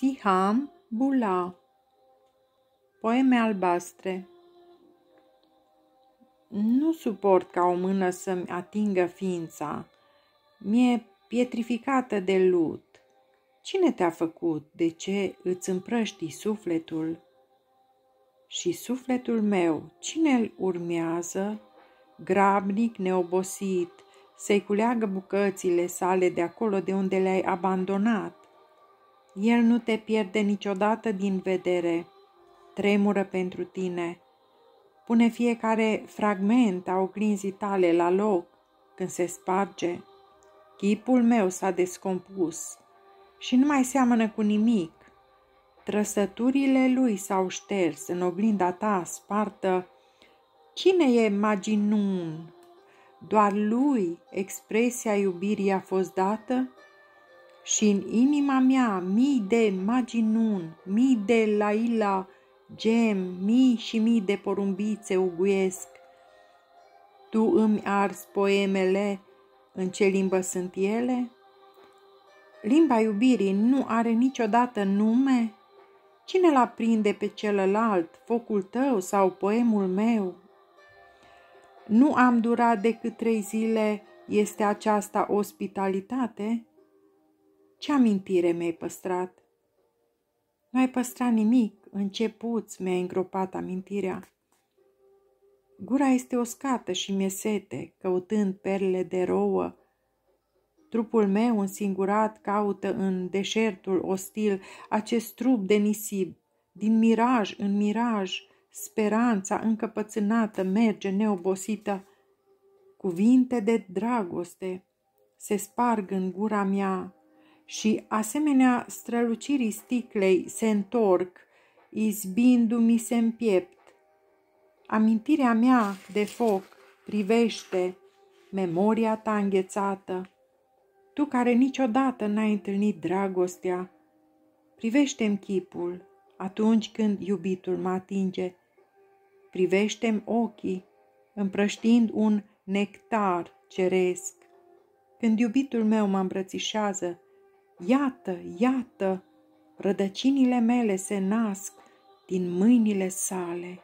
Siham Bula Poeme albastre Nu suport ca o mână să-mi atingă ființa. Mi-e pietrificată de lut. Cine te-a făcut? De ce îți împrăști sufletul? Și sufletul meu, cine îl urmează? Grabnic, neobosit, să-i culeagă bucățile sale de acolo de unde le-ai abandonat el nu te pierde niciodată din vedere. Tremură pentru tine. Pune fiecare fragment a oglinzii tale la loc când se sparge. Chipul meu s-a descompus și nu mai seamănă cu nimic. Trăsăturile lui s-au șters în oglinda ta spartă. Cine e Maginun? Doar lui expresia iubirii a fost dată? Și în inima mea mii de maginun, mii de laila, gem, mii și mii de porumbițe uguiesc. Tu îmi arzi poemele, în ce limbă sunt ele? Limba iubirii nu are niciodată nume? Cine l prinde pe celălalt, focul tău sau poemul meu? Nu am durat decât trei zile, este aceasta ospitalitate? Ce amintire mi-ai păstrat? Nu ai păstrat nimic, în ce puț mi-ai îngropat amintirea. Gura este oscată și mi-e sete, căutând perle de rouă. Trupul meu însingurat caută în deșertul ostil acest trup de nisip. Din miraj în miraj, speranța încăpățânată merge neobosită. Cuvinte de dragoste se sparg în gura mea, și, asemenea strălucirii sticlei, se întorc, izbindu-mi se în piept. Amintirea mea de foc privește memoria ta înghețată. Tu care niciodată n-ai întâlnit dragostea, privește-mi chipul atunci când iubitul mă atinge. Privește-mi ochii, împrăștind un nectar ceresc. Când iubitul meu mă îmbrățișează, Iată, iată, rădăcinile mele se nasc din mâinile sale.